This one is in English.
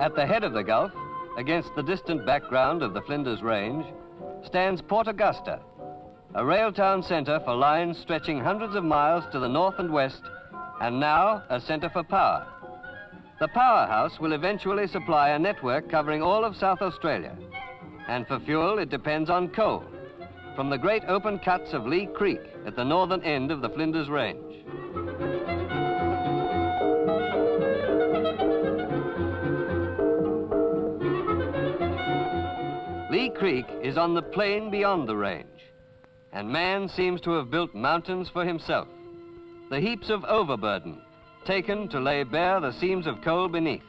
At the head of the Gulf, against the distant background of the Flinders Range, stands Port Augusta, a rail town centre for lines stretching hundreds of miles to the north and west, and now a centre for power. The powerhouse will eventually supply a network covering all of South Australia, and for fuel it depends on coal, from the great open cuts of Leigh Creek at the northern end of the Flinders Range. Leigh Creek is on the plain beyond the range, and man seems to have built mountains for himself. The heaps of overburden taken to lay bare the seams of coal beneath.